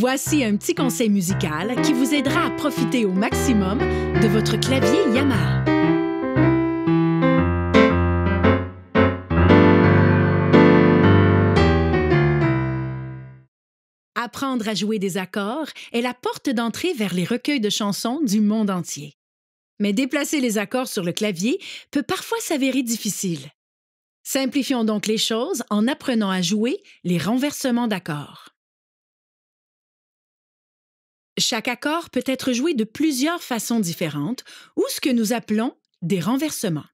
Voici un petit conseil musical qui vous aidera à profiter au maximum de votre clavier Yamaha. Apprendre à jouer des accords est la porte d'entrée vers les recueils de chansons du monde entier. Mais déplacer les accords sur le clavier peut parfois s'avérer difficile. Simplifions donc les choses en apprenant à jouer les renversements d'accords. Chaque accord peut être joué de plusieurs façons différentes ou ce que nous appelons des renversements.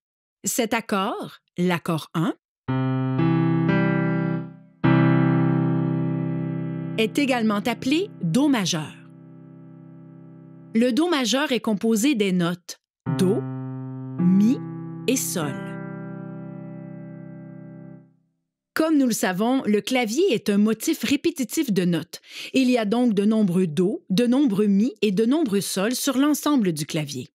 Cet accord, l'accord 1, est également appelé Do majeur. Le Do majeur est composé des notes Do, Mi et Sol. Comme nous le savons, le clavier est un motif répétitif de notes. Il y a donc de nombreux Do, de nombreux Mi et de nombreux Sol sur l'ensemble du clavier.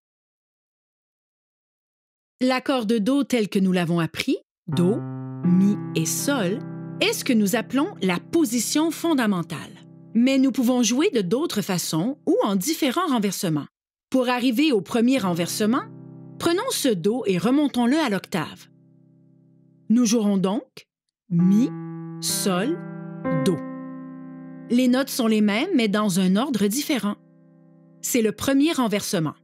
L'accord de Do tel que nous l'avons appris, Do, Mi et Sol, est ce que nous appelons la position fondamentale. Mais nous pouvons jouer de d'autres façons ou en différents renversements. Pour arriver au premier renversement, prenons ce Do et remontons-le à l'octave. Nous jouerons donc Mi, Sol, Do. Les notes sont les mêmes, mais dans un ordre différent. C'est le premier renversement.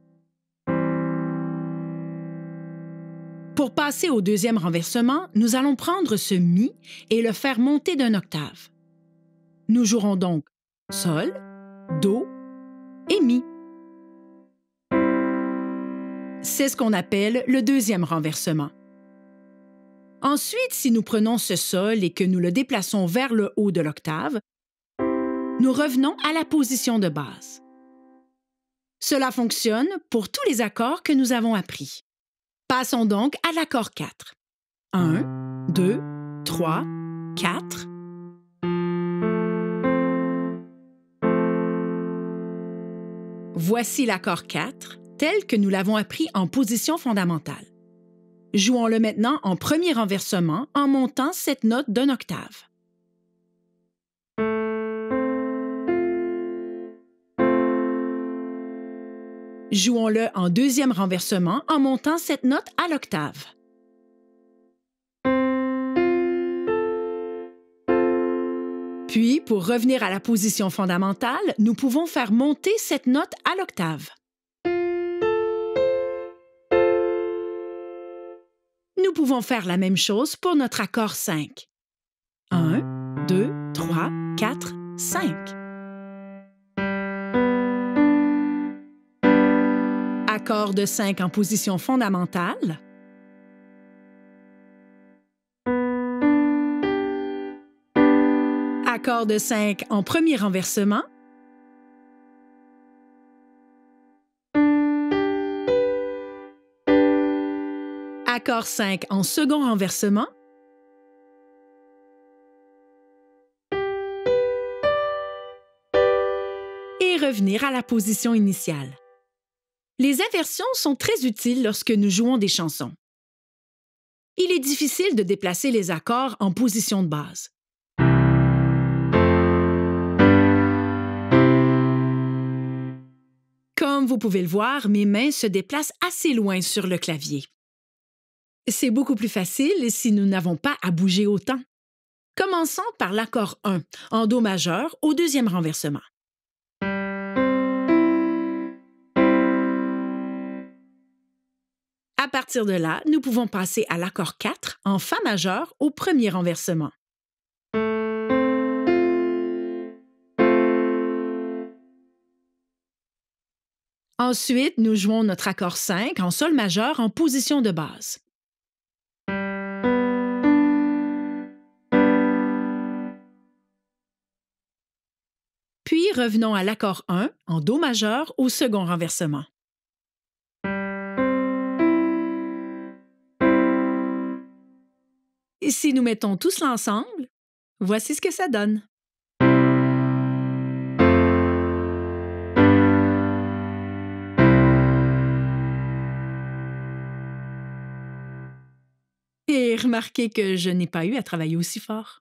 Pour passer au deuxième renversement, nous allons prendre ce Mi et le faire monter d'une octave. Nous jouerons donc Sol, Do et Mi. C'est ce qu'on appelle le deuxième renversement. Ensuite, si nous prenons ce Sol et que nous le déplaçons vers le haut de l'octave, nous revenons à la position de base. Cela fonctionne pour tous les accords que nous avons appris. Passons donc à l'accord 4. 1, 2, 3, 4. Voici l'accord 4, tel que nous l'avons appris en position fondamentale. Jouons-le maintenant en premier renversement en montant cette note d'une octave. Jouons-le en deuxième renversement en montant cette note à l'octave. Puis, pour revenir à la position fondamentale, nous pouvons faire monter cette note à l'octave. Nous pouvons faire la même chose pour notre accord 5. 1, 2, 3, 4, 5. accord de 5 en position fondamentale. Accord de 5 en premier renversement. Accord 5 en second renversement. Et revenir à la position initiale. Les inversions sont très utiles lorsque nous jouons des chansons. Il est difficile de déplacer les accords en position de base. Comme vous pouvez le voir, mes mains se déplacent assez loin sur le clavier. C'est beaucoup plus facile si nous n'avons pas à bouger autant. Commençons par l'accord 1, en Do majeur, au deuxième renversement. À partir de là, nous pouvons passer à l'accord 4 en Fa majeur au premier renversement. Ensuite, nous jouons notre accord 5 en Sol majeur en position de base. Puis revenons à l'accord 1 en Do majeur au second renversement. Et si nous mettons tout cela ensemble, voici ce que ça donne. Et remarquez que je n'ai pas eu à travailler aussi fort.